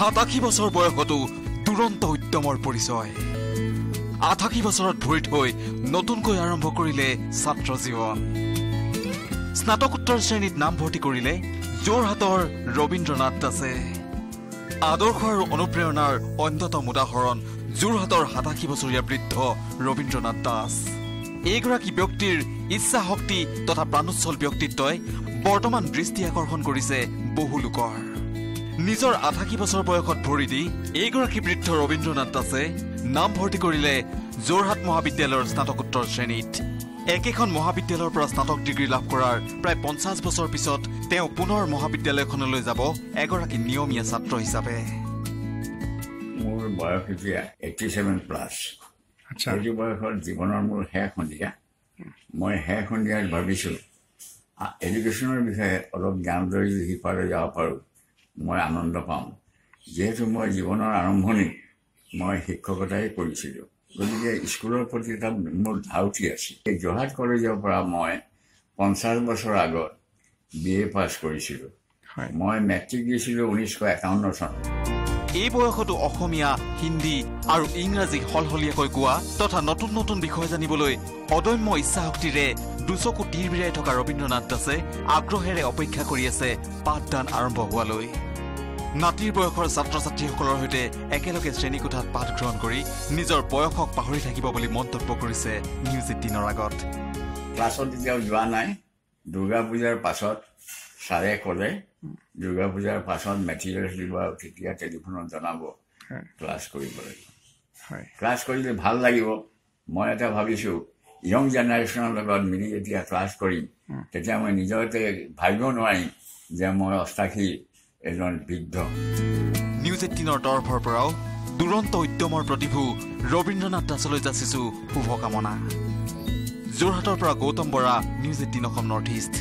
সাতাশী বছৰ বয়সতো দুৰন্ত উদ্যমৰ পৰিচয়। আঠাশী বছৰত ভৰি থৈ নতুনকৈ আৰম্ভ কৰিলে ছাত্ৰ জীৱন। স্নাতকোত্তৰ শ্ৰেণীত নামভৰ্তি কৰিলে যোৰহাটৰ ৰবীন্দ্ৰনাথ দাসে। আদৰ্শ আৰু অনুপ্ৰেৰণাৰ অন্যতম উদাহৰণ যোৰহাটৰ সাতাশী বছৰীয়া বৃদ্ধ ৰবীন্দ্ৰনাথ দাস। এইগৰাকী ব্যক্তিৰ ইচ্ছা শক্তি তথা প্ৰাণোচ্ছল ব্যক্তিত্বই বৰ্তমান দৃষ্টি আকৰ্ষণ কৰিছে বহু লোকৰ। নিজৰ আঠাশী বছৰ বয়সত ভৰি দি এইগৰাকী বৃদ্ধ ৰবীন্দ্ৰনাথ দাসে নামভৰ্তি কৰিলে যোৰহাট মহাবিদ্যালয়ৰ স্নাতকোত্তৰ শ্ৰেণীত। একেখন মহাবিদ্যালয়ৰ পৰা স্নাতক ডিগ্ৰী লাভ কৰাৰ প্ৰায় পঞ্চাছ বছৰ পিছত তেওঁ পুনৰ মহাবিদ্যালয়খনলৈ যাব এগৰাকী নিয়মীয়া ছাত্ৰ হিচাপে। মোৰ বয়স এতিয়া এইটি ছেভেন প্লাছ সেইটো বয়সত জীৱনৰ মোৰ শেষ সন্ধিয়া। মই শেষ সন্ধিয়াত ভাবিছোঁ এডুকেশ্যনৰ বিষয়ে অলপ জ্ঞান লৈ যদি সিপাৰে যাব পাৰোঁ। মই আনন্দ পাম যিহেতু মই জীৱনৰ আৰম্ভণিত মই শিক্ষকতাই কৰিছিলোঁ। গতিকে স্কুলৰ প্ৰতি এটা মোৰ ধাউতি আছিল এই যোৰহাট কলেজৰ পৰা মই পঞ্চাছ বছৰ আগত বি এ পাছ কৰিছিলোঁ। হয়। মই মেট্ৰিক দিছিলোঁ ঊনৈছশ একাৱন্ন চনত। এই বয়সতো অসমীয়া হিন্দী আৰু ইংৰাজী সলসলীয়াকৈ কোৱা তথা নতুন নতুন বিষয় জানিবলৈ অদম্য ইচ্ছাশক্তিৰে দুচকু তীৰ বিৰাই থকা ৰবীন্দ্ৰনাথ দাসে আগ্ৰহেৰে অপেক্ষা কৰি আছে পাঠদান আৰম্ভ হোৱালৈ। নাতিৰ বয়সৰ ছাত্ৰ ছাত্ৰীসকলৰ সৈতে একেলগে শ্ৰেণীকোঠাত পাঠ গ্ৰহণ কৰি নিজৰ বয়সক পাহৰি থাকিব বুলি মন্তব্য কৰিছে নিউজ এইটিনৰ আগত। ক্লাছত এতিয়াও যোৱা নাই। দুৰ্গা পূজাৰ পাছত ছাৰে ক'লে দুৰ্গা পূজাৰ পাছত মেটেৰিয়েলছ দিব আৰু তেতিয়া টেলিফোনত জনাব ক্লাছ কৰিব লাগিব হয়। ক্লাছ কৰিলে ভাল লাগিব। মই এটা ভাবিছোঁ য়ং জেনেৰেশ্যনৰ লগত মিলি যেতিয়া ক্লাছ কৰিম। তেতিয়া মই নিজতে ভাবিব নোৱাৰিম যে মই অষ্টাশী এজন বৃদ্ধ। নিউজ এইটিনৰ তৰফৰ পৰাও দুৰন্ত উদ্যমৰ প্ৰতিভু ৰবীন্দ্ৰনাথ দাসলৈ যাচিছো শুভকামনা। যোৰহাটৰ পৰা Gautam Bora news eighteen Assam north east